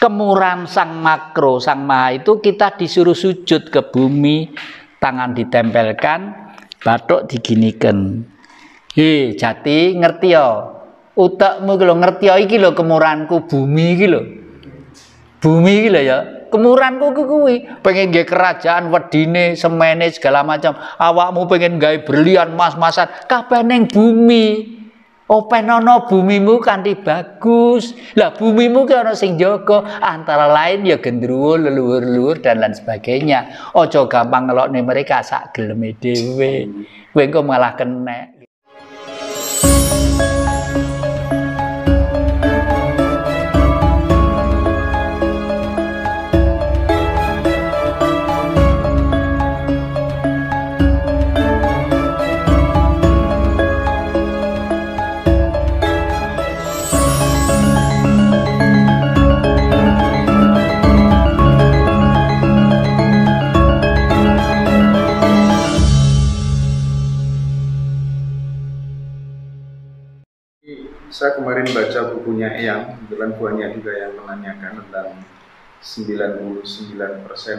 kemurahan sang makro, sang maha itu kita disuruh sujud ke bumi, tangan ditempelkan, batuk diginikan. Hei, jati ngerti ya. Utakmu kalau ngerti ya iki lho kemurahanku bumi iki lho. Bumi iki lho ya. Kemurahanku kuwi pengen gawe kerajaan wedine, semene segala macam. Awakmu pengen gawe berlian mas-masan kabeh ning bumi. Openono bumimu kanthi bagus. Lah bumimu ki ana sing jaga, antara lain ya gendruwo, leluhur-leluhur dan lain sebagainya. Ojo gampang ngelokne mereka sak geleme dhewe. Kowe engko malah kena. Saya kemarin baca bukunya Eyang, kebetulan buahnya juga yang menanyakan tentang 99%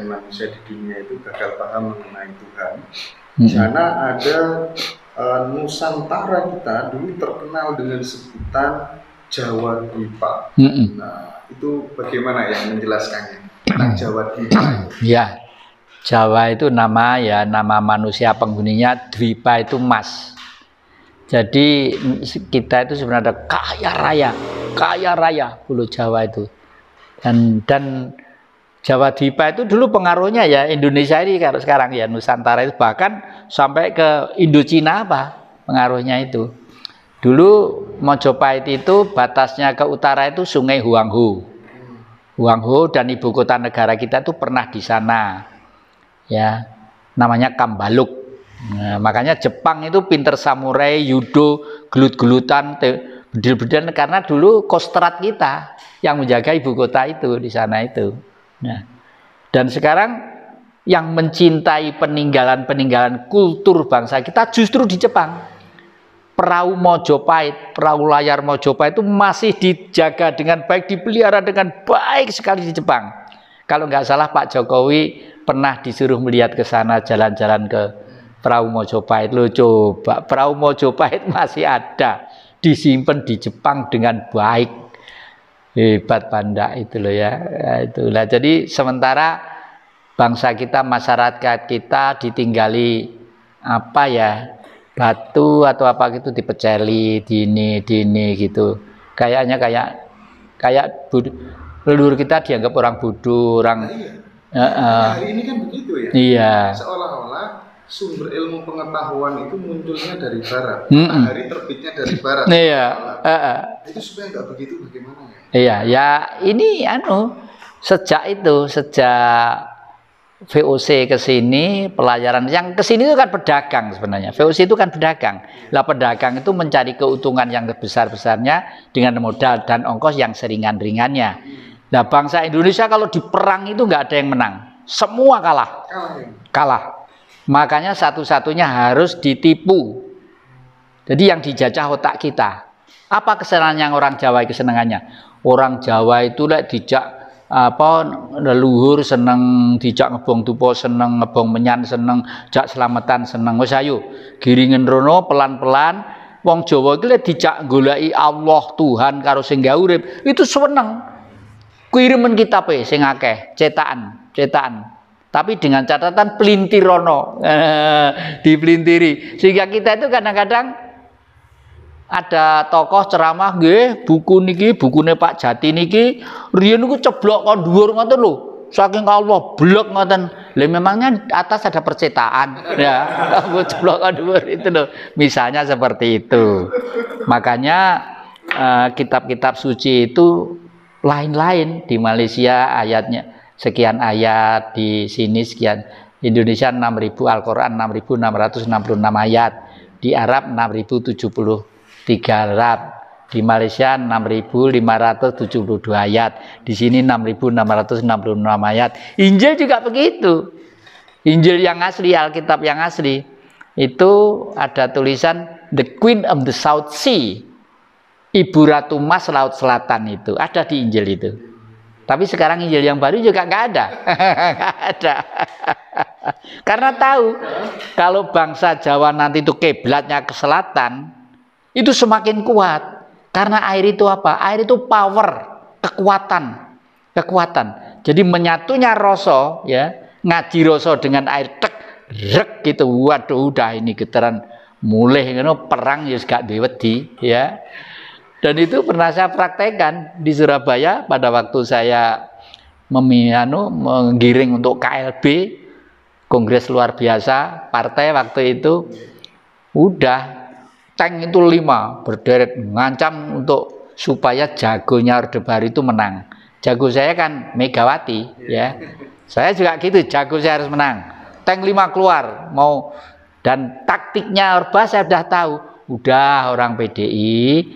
manusia di dunia itu gagal paham mengenai Tuhan. Di sana ada uh, Nusantara kita dulu terkenal dengan sebutan Jawa Dwipa. Nah, itu bagaimana ya menjelaskannya tentang Jawa Dwipa? Ya, Jawa itu nama ya nama manusia penghuninya Dwipa itu mas. Jadi kita itu sebenarnya kaya raya, kaya raya Pulau Jawa itu. Dan dan Jawa Dipa itu dulu pengaruhnya ya Indonesia ini kalau sekarang ya Nusantara itu bahkan sampai ke Indochina apa pengaruhnya itu. Dulu Mojopahit itu batasnya ke utara itu Sungai Huanghu. Huanghu dan ibu kota negara kita itu pernah di sana. Ya, namanya Kambaluk. Nah, makanya Jepang itu pinter samurai, judo, gelut-gelutan, bedil-bedilan karena dulu kostrat kita yang menjaga ibu kota itu di sana itu. Nah, dan sekarang yang mencintai peninggalan-peninggalan kultur bangsa kita justru di Jepang. Perahu Mojopahit, perahu layar Mojopahit itu masih dijaga dengan baik, dipelihara dengan baik sekali di Jepang. Kalau nggak salah Pak Jokowi pernah disuruh melihat ke sana jalan-jalan ke perahu Mojopahit lo coba perahu Mojopahit masih ada. Disimpan di Jepang dengan baik. Hebat panda itu loh ya, ya itulah jadi sementara bangsa kita masyarakat kita ditinggali apa ya batu atau apa gitu dipeceli dini dini gitu. Kayaknya kayak kayak leluhur kita dianggap orang bodoh orang nah, iya. Uh, uh, hari ini kan begitu ya. Iya sumber ilmu pengetahuan itu munculnya dari barat, mm -mm. hari terbitnya dari barat. Iya. Uh, uh. Itu supaya nggak begitu bagaimana ya? Iya, ya ini anu sejak itu sejak VOC ke sini pelajaran yang ke sini itu kan pedagang sebenarnya. VOC itu kan pedagang. Lah pedagang itu mencari keuntungan yang besar-besarnya dengan modal dan ongkos yang seringan-ringannya. Nah bangsa Indonesia kalau di perang itu nggak ada yang menang, semua kalah. Kalah. Ya? Kalah Makanya satu-satunya harus ditipu. Jadi yang dijajah otak kita. Apa kesenangan yang orang Jawa kesenangannya? Orang Jawa itu lek dijak apa leluhur seneng dijak ngebong tupo seneng ngebong menyan seneng jak selamatan seneng wis ayo giringen rono pelan-pelan wong Jawa iki lek dijak goleki Allah Tuhan karo sing urip itu seneng kirimen kitab e sing akeh cetakan cetakan tapi dengan catatan pelintirono eh, dipelintiri sehingga kita itu kadang-kadang ada tokoh ceramah nggih buku niki bukune Pak Jati niki riyen niku ceblok kon dhuwur ngoten lho. Saking Allah blok ngoten. Lha memangnya atas ada percetakan? Ya ceblok kon dhuwur itu loh misalnya seperti itu. Makanya eh, kitab-kitab uh, suci itu lain-lain di Malaysia ayatnya sekian ayat di sini sekian. Indonesia 6000 Al-Qur'an 6666 ayat. Di Arab 6073 Arab. Di Malaysia 6572 ayat. Di sini 6666 ayat. Injil juga begitu. Injil yang asli Alkitab yang asli. Itu ada tulisan The Queen of the South Sea. Ibu Ratu Mas Laut Selatan itu. Ada di Injil itu Tapi sekarang Injil yang baru juga nggak ada, nggak ada. Karena tahu kalau bangsa Jawa nanti itu keblatnya ke selatan, itu semakin kuat. Karena air itu apa? Air itu power, kekuatan, kekuatan. Jadi menyatunya rasa, ya ngaji rasa dengan air tek, rek gitu. Waduh, udah ini getaran mulai ngono perang ya gak diwedi, ya. Dan itu pernah saya praktekkan di Surabaya pada waktu saya memianu menggiring untuk KLB kongres luar biasa partai waktu itu udah tank itu lima berderet ngancam untuk supaya jagonya Orde Baru itu menang. Jago saya kan Megawati ya. Saya juga gitu jago saya harus menang. Tank lima keluar mau. Dan taktiknya Orba saya sudah tahu. Udah orang PDI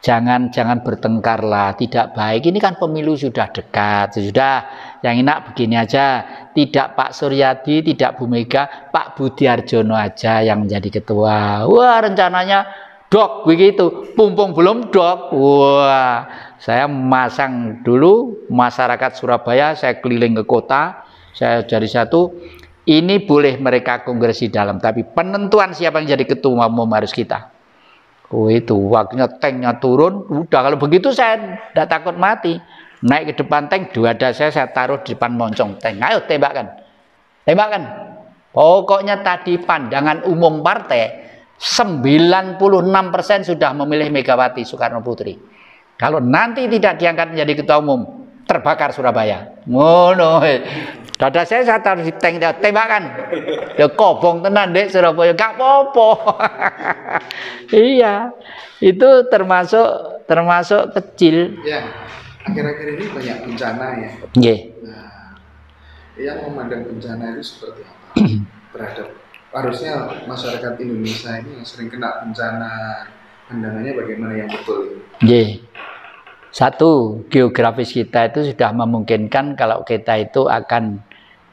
jangan jangan bertengkar lah tidak baik. Ini kan pemilu sudah dekat sudah. Yang enak begini aja tidak Pak Suryadi tidak Bu Mega Pak Budi Arjono aja yang menjadi ketua. Wah rencananya dok begitu. Pumpung belum dok. Wah saya masang dulu masyarakat Surabaya saya keliling ke kota. Saya jadi satu ini boleh mereka kongresi dalam tapi penentuan siapa yang jadi ketua umum harus kita Oh itu waktunya tanknya turun, udah kalau begitu saya tidak takut mati. Naik ke depan tank, dua ada saya saya taruh di depan moncong tank. Ayo tembakkan, tembakkan. Pokoknya tadi pandangan umum partai 96% sudah memilih Megawati Soekarno Putri. Kalau nanti tidak diangkat menjadi ketua umum, terbakar Surabaya. Oh, Dada saya saya taruh di tank dia tembakan. Ya kobong tenan dek Surabaya gak apa-apa. iya. Itu termasuk termasuk kecil. Ya. Akhir-akhir ini banyak bencana ya. Iya. Nah, yang memandang bencana itu seperti apa? Terhadap harusnya masyarakat Indonesia ini yang sering kena bencana pandangannya bagaimana yang betul? Iya. Satu, geografis kita itu sudah memungkinkan kalau kita itu akan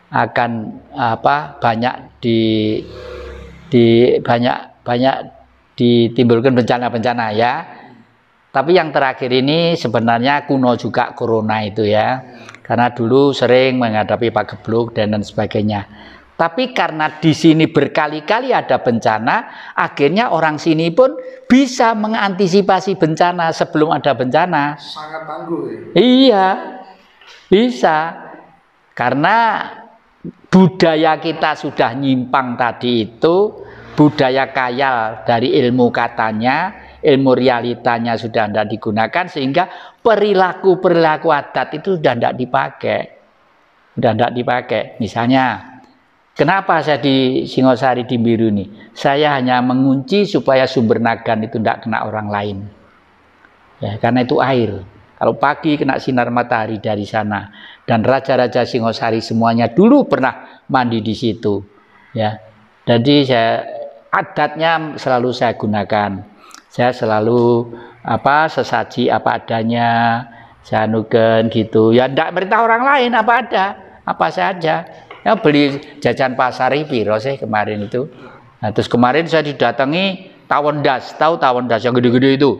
akan apa banyak di di banyak banyak ditimbulkan bencana-bencana ya. Tapi yang terakhir ini sebenarnya kuno juga corona itu ya. Karena dulu sering menghadapi pagebluk dan lain sebagainya. Tapi karena di sini berkali-kali ada bencana, akhirnya orang sini pun bisa mengantisipasi bencana sebelum ada bencana. Sangat tangguh ya? Iya, bisa. Karena budaya kita sudah nyimpang tadi itu budaya kaya dari ilmu katanya ilmu realitanya sudah tidak digunakan sehingga perilaku perilaku adat itu sudah tidak dipakai. Sudah tidak dipakai. Misalnya kenapa saya di Singosari di Biru ini? Saya hanya mengunci supaya sumber nagan itu tidak kena orang lain. Ya karena itu air kalau pagi kena sinar matahari dari sana dan raja-raja Singosari semuanya dulu pernah mandi di situ ya. Jadi saya adatnya selalu saya gunakan. Saya selalu apa sesaji apa adanya saya nuken gitu. Ya tidak merintah orang lain apa ada apa saja. Ya beli jajan pasar piro sih kemarin itu. Nah, terus kemarin saya didatangi tawon das tahu tawon das yang gede-gede itu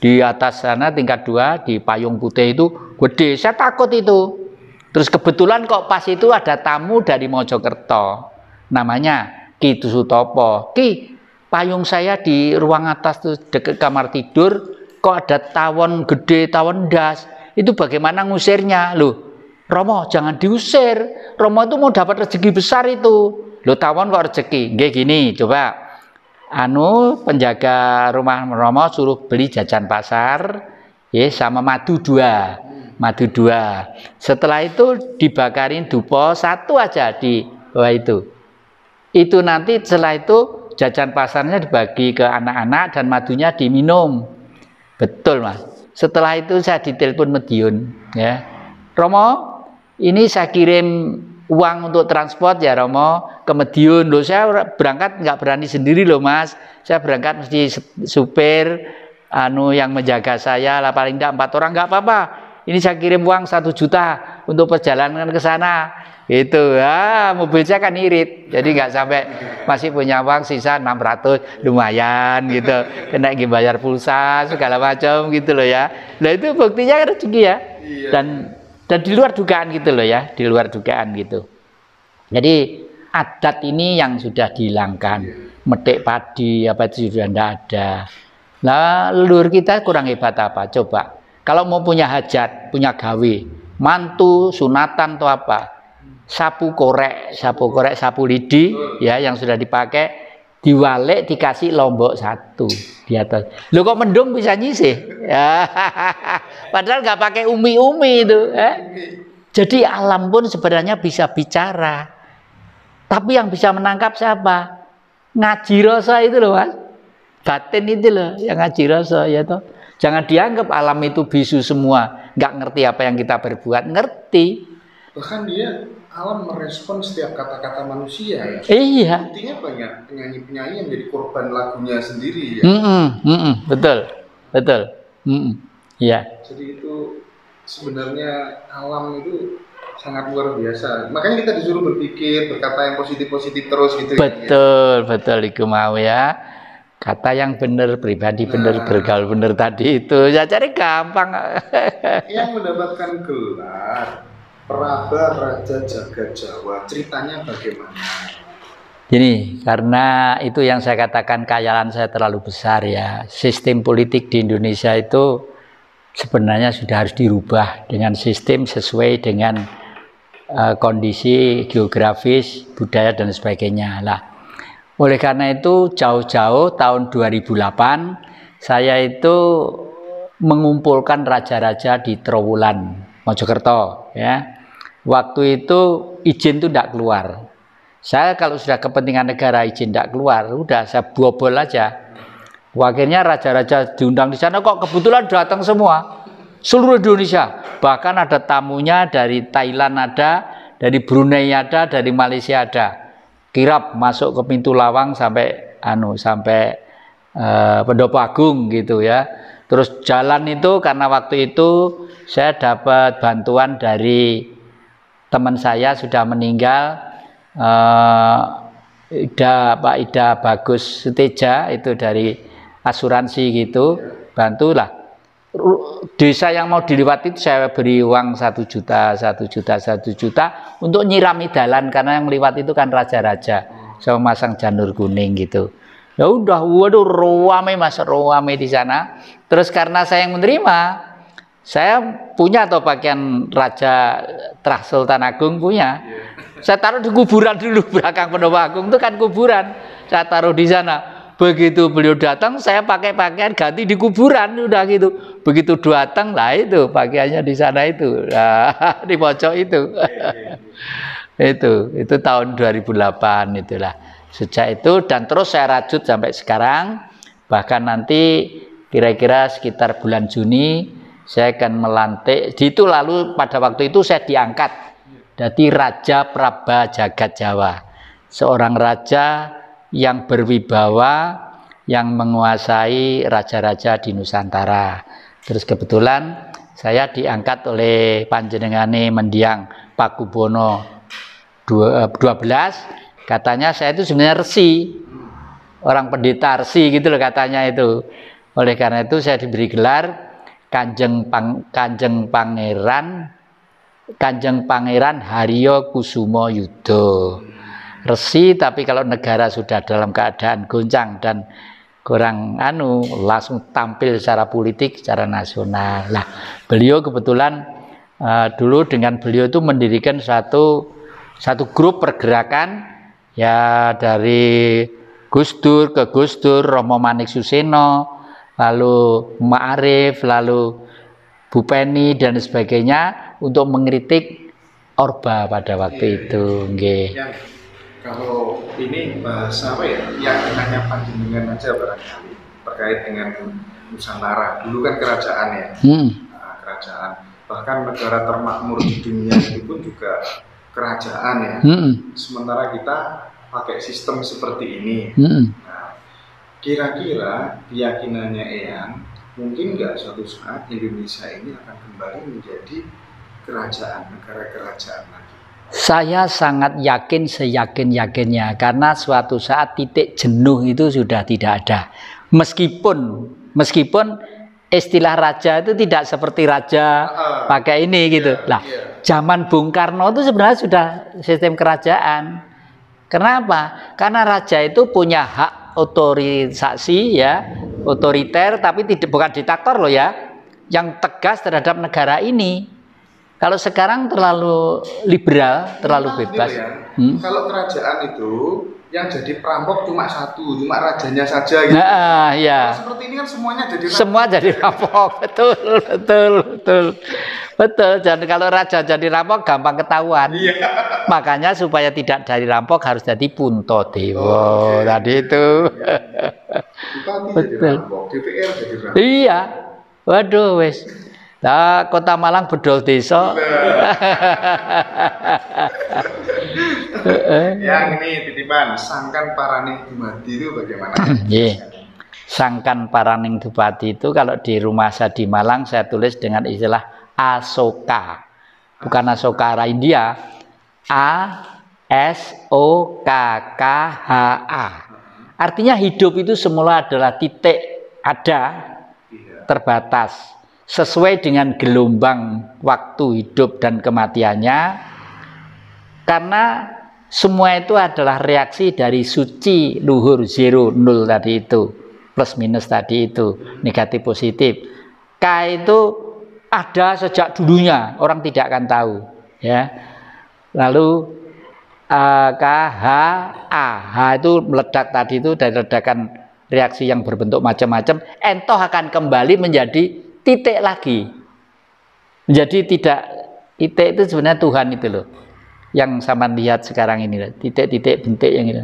di atas sana tingkat dua di payung putih itu gede saya takut itu Terus kebetulan kok pas itu ada tamu dari Mojokerto. Namanya Ki Sutopo. Ki, payung saya di ruang atas tuh dekat kamar tidur kok ada tawon gede, tawon das. Itu bagaimana ngusirnya? Loh, Romo jangan diusir. Romo itu mau dapat rezeki besar itu. Loh, tawon kok rezeki? Gini, coba. Anu penjaga rumah Romo suruh beli jajan pasar ya sama madu dua madu dua. Setelah itu dibakarin dupo satu aja di bawah itu. Itu nanti setelah itu jajan pasarnya dibagi ke anak-anak dan madunya diminum. Betul mas. Setelah itu saya ditelepon Medion ya. Romo, ini saya kirim uang untuk transport ya Romo. Ke Medion loh saya berangkat nggak berani sendiri loh mas. Saya berangkat mesti supir anu yang menjaga saya lah paling tidak empat orang. Nggak apa-apa. Ini saya kirim uang satu juta untuk perjalanan ke sana. Itu ah mobil saya kan irit. Jadi nggak sampai masih punya uang sisa 600 lumayan gitu. Kena bayar pulsa segala macam gitu loh ya. Nah itu buktinya rezeki ya. Iya. dan Dan di luar dugaan gitu loh ya, di luar dugaan gitu. Jadi adat ini yang sudah dihilangkan. Metik padi apa itu sudah tidak ada. Nah, leluhur kita kurang hebat apa? Coba. Kalau mau punya hajat, punya gawe, mantu, sunatan atau apa? Sapu korek, sapu korek, sapu lidi ya yang sudah dipakai diwalik dikasih lombok satu di atas. Lo kok mendung bisa nyisih? Padahal nggak pakai umi-umi itu. Eh? Jadi alam pun sebenarnya bisa bicara. Tapi yang bisa menangkap siapa? Ngaji rasa itu loh mas. Batin itu loh yang ngaji rasa ya toh. Jangan dianggap alam itu bisu semua, nggak ngerti apa yang kita berbuat, ngerti. Bahkan dia alam merespon setiap kata-kata manusia ya. Iya. Intinya banyak penyanyi-penyanyi yang jadi korban lagunya sendiri ya. Mm -mm, mm -mm, betul, betul. Mm -mm, iya. Jadi itu sebenarnya alam itu sangat luar biasa. Makanya kita disuruh berpikir, berkata yang positif-positif terus gitu. Betul, ya. betul, itu mau ya kata yang benar pribadi benar nah, bergaul benar tadi itu ya cari gampang yang mendapatkan gelar Praba Raja Jaga Jawa. Ceritanya bagaimana? Ini karena itu yang saya katakan kayalan saya terlalu besar ya. Sistem politik di Indonesia itu sebenarnya sudah harus dirubah dengan sistem sesuai dengan uh, kondisi geografis budaya dan sebagainya. Lah oleh karena itu jauh-jauh tahun 2008 saya itu mengumpulkan raja-raja di Trowulan, Mojokerto ya. Waktu itu izin itu tidak keluar. Saya kalau sudah kepentingan negara izin tidak keluar, udah saya bobol aja. Wakilnya raja-raja diundang di sana kok kebetulan datang semua. Seluruh Indonesia, bahkan ada tamunya dari Thailand ada, dari Brunei ada, dari Malaysia ada kirap masuk ke pintu lawang sampai anu sampai uh, pendopo agung gitu ya terus jalan itu karena waktu itu saya dapat bantuan dari teman saya sudah meninggal uh, Ida Pak Ida Bagus Seteja itu dari asuransi gitu bantulah desa yang mau dilewati itu saya beri uang satu juta, satu juta, satu juta untuk nyirami dalan karena yang lewat itu kan raja-raja. Saya masang janur kuning gitu. Ya udah, waduh, ruame mas, ruame di sana. Terus karena saya yang menerima, saya punya atau pakaian raja Terah Sultan Agung punya. Saya taruh di kuburan dulu belakang Pendopo Agung itu kan kuburan. Saya taruh di sana Begitu beliau datang, saya pakai pakaian ganti di kuburan, udah gitu. Begitu datang, lah itu pakaiannya di sana itu, nah, di pojok itu. itu, itu tahun 2008 itulah. Sejak itu dan terus saya rajut sampai sekarang. Bahkan nanti kira-kira sekitar bulan Juni saya akan melantik. Di itu lalu pada waktu itu saya diangkat jadi Raja Praba Jagat Jawa. Seorang raja yang berwibawa yang menguasai raja-raja di Nusantara. Terus kebetulan saya diangkat oleh panjenengane mendiang Pakubono 12 katanya saya itu sebenarnya resi orang pendeta resi gitu loh katanya itu oleh karena itu saya diberi gelar Kanjeng Pang, Kanjeng Pangeran Kanjeng Pangeran Haryo Kusumo Yudo resi tapi kalau negara sudah dalam keadaan goncang dan kurang anu langsung tampil secara politik secara nasional. Lah beliau kebetulan uh, dulu dengan beliau itu mendirikan satu satu grup pergerakan ya dari Gus Dur ke Gus Dur Romo Manik Suseno lalu Ma'arif lalu Bu Penny dan sebagainya untuk mengkritik Orba pada waktu iya, itu. nggih. Kalau ini bahasa apa ya? Yang hanya panjenengan aja barangkali terkait dengan Nusantara. Dulu kan kerajaan ya. Hmm. nah, kerajaan. Bahkan negara termakmur di dunia itu pun juga kerajaan ya. Hmm. sementara kita pakai sistem seperti ini. Hmm. Kira-kira keyakinannya Eyang mungkin nggak suatu saat Indonesia ini akan kembali menjadi kerajaan negara kerajaan lagi saya sangat yakin seyakin-yakinnya karena suatu saat titik jenuh itu sudah tidak ada. Meskipun meskipun istilah raja itu tidak seperti raja Ah, pakai ini gitu. iya, Lah, iya. zaman Bung Karno itu sebenarnya sudah sistem kerajaan. Kenapa? Karena raja itu punya hak otorisasi ya, otoriter tapi tidak bukan diktator loh ya, yang tegas terhadap negara ini. Kalau sekarang terlalu liberal, terlalu nih, bebas. Yan. Hmm? Kalau kerajaan itu yang jadi perampok cuma satu, cuma rajanya saja gitu. Nah, ya. Seperti ini kan semuanya jadi Semua jadi rampok, betul, betul, betul, betul. Dan kalau raja jadi rampok gampang ketahuan. Iya. Makanya supaya tidak dari rampok harus jadi punto dewo. Oke. Tadi itu. Bupati jadi Betul. rampok, DPR jadi rampok. iya. Waduh wes. Nah, Kota Malang bedol desa. Yang ini titipan, sangkan parane dumadi itu bagaimana? Nggih. Sangkan Paraning Dupati itu kalau di rumah saya di Malang saya tulis dengan istilah Asoka. Bukan Asoka Ara India. A S O K K H A. Artinya hidup itu semula adalah titik ada Iya. terbatas sesuai dengan gelombang waktu hidup dan kematiannya karena semua itu adalah reaksi dari suci luhur zero nol tadi itu plus minus tadi itu negatif positif. K itu ada sejak dulunya orang tidak akan tahu ya. Lalu eh, K H A H itu meledak tadi itu dari ledakan reaksi yang berbentuk macam-macam entoh akan kembali menjadi titik lagi menjadi tidak titik itu sebenarnya Tuhan itu loh yang sama lihat sekarang ini titik-titik bentik yang itu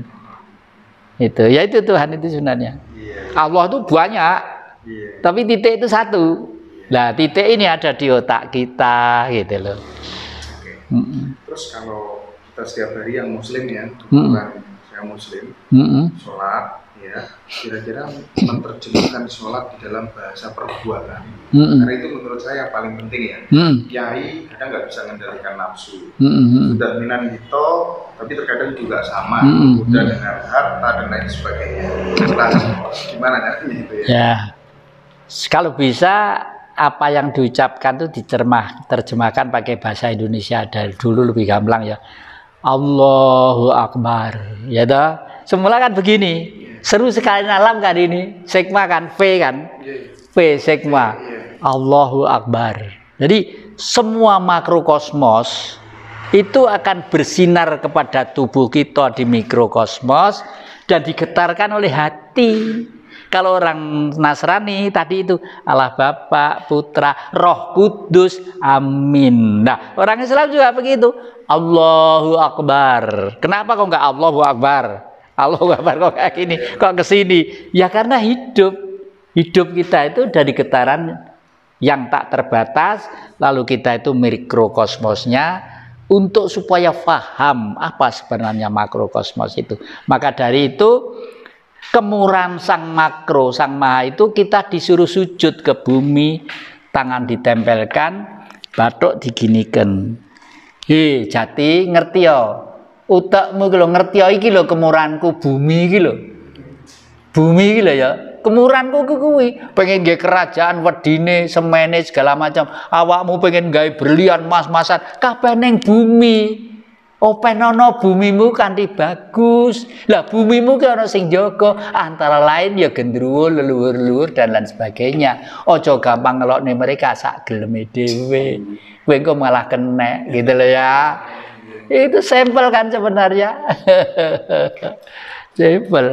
itu ya itu Tuhan itu sebenarnya Iya. Allah itu banyak Iya. tapi titik itu satu nah titik ini ada di otak kita gitu loh Oke. Mm-mm. Terus kalau kita setiap hari yang muslim ya, Hmm. bukan saya muslim, Mm-mm. sholat ya, kira-kira menerjemahkan sholat di dalam bahasa perbuatan. Mm-mm. Karena itu menurut saya yang paling penting ya. Mm-mm. Kiai kadang nggak bisa mengendalikan nafsu. Mm-mm. Sudah minan gitu, tapi terkadang juga sama. Hmm. Udah dengan harta dan lain sebagainya. Nah, gimana caranya itu ya? Ya, kalau bisa apa yang diucapkan itu dicermah, terjemahkan pakai bahasa Indonesia dari dulu lebih gamblang ya. Allahu Akbar, ya dah. Semula kan begini, seru sekali alam kan ini, sekma kan, V kan. V sekma, Allahu Akbar. Jadi semua makrokosmos itu akan bersinar kepada tubuh kita di mikrokosmos dan digetarkan oleh hati. Kalau orang Nasrani tadi itu Allah Bapa, Putra, Roh Kudus, Amin. Nah, orang Islam juga begitu. Allahu Akbar. Kenapa kok nggak Allahu Akbar? Allahu Akbar kok kayak gini, kok ke sini? Ya karena hidup. Hidup kita itu dari getaran yang tak terbatas, lalu kita itu mikrokosmosnya untuk supaya faham apa sebenarnya makrokosmos itu. Maka dari itu kemurahan sang makro, sang maha itu kita disuruh sujud ke bumi, tangan ditempelkan, batuk diginikan. Hei, jati ngerti ya. Utakmu iki lho ngerti iki lho kemurahanku bumi iki lho. Bumi iki lho ya. Kemurahanku ku kuwi, pengen gawe kerajaan wedine, semene segala macam. Awakmu pengen gawe berlian mas-masan, kabeh ning bumi. Open ono bumimu kanthi bagus. Lah bumimu ki ana sing jaga, antara lain ya gendruwo, leluhur-leluhur dan lain sebagainya. Ojo gampang ngelokne mereka sak geleme dhewe. Kowe engko malah kena gitu loh ya. Itu sampel kan sebenarnya. sampel.